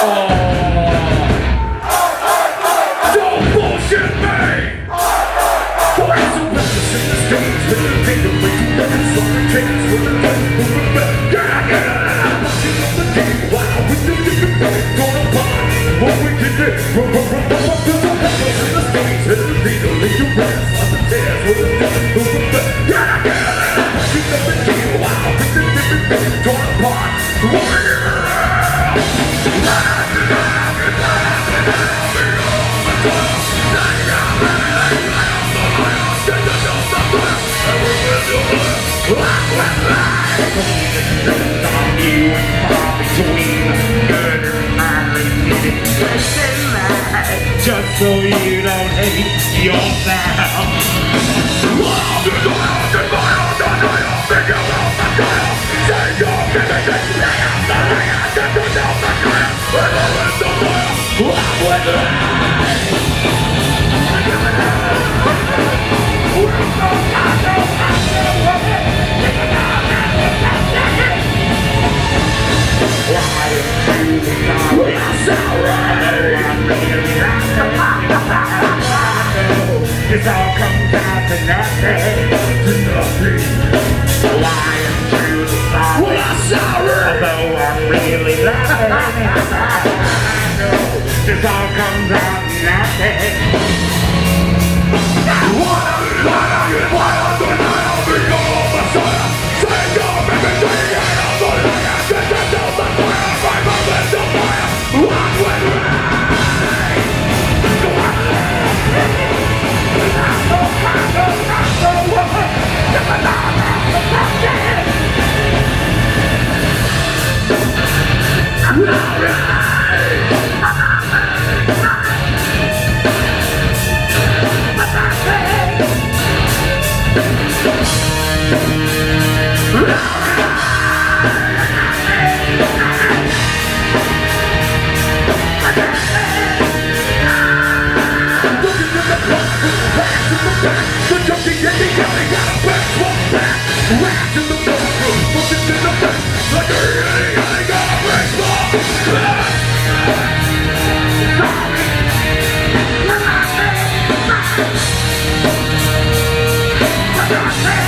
Oh. Just so you don't hate yourself. This all comes down to nothing, to nothing. Lying through the sorrow, although I'm really laughing. This all comes out to nothing. Come on! Stop bullshitting! Just so you Hey!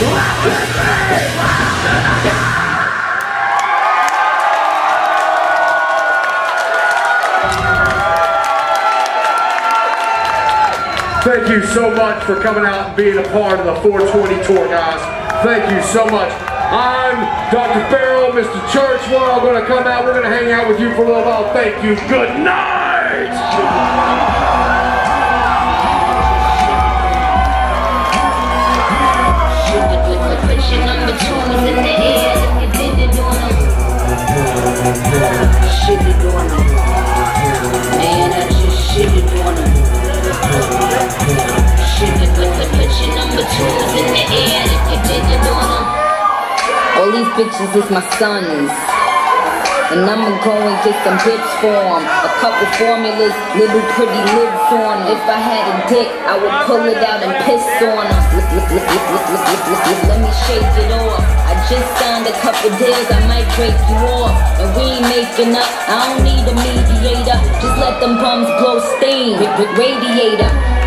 Thank you so much for coming out and being a part of the 420 tour, guys. Thank you so much. I'm Dr. Farrell, Mr. Church. We're all going to come out. We're going to hang out with you for a little while. Thank you. Good night. Bitches is my sons. And I'ma go and get some bits for 'em. A couple formulas, little pretty lips on 'em. If I had a dick, I would pull it out and piss on 'em. Let me shake it off. I just signed a couple deals, I might break you off. And we ain't making up, I don't need a mediator. Just let them bums blow steam. Radiator.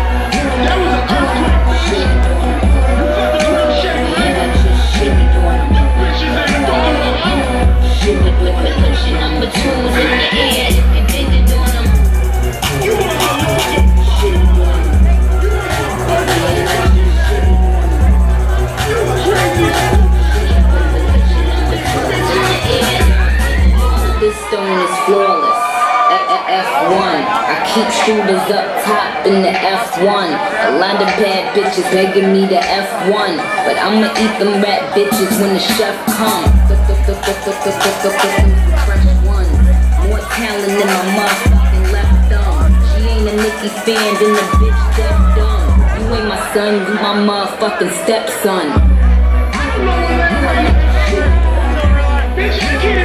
F1. A lot of bad bitches begging me to F1. But I'ma eat them rat bitches when the chef comes. Fresh ones. More talent than my motherfucking left thumb. She ain't a Nicki fan, then the bitch deaf dumb. You ain't my son, you my motherfucking stepson. Bitch, you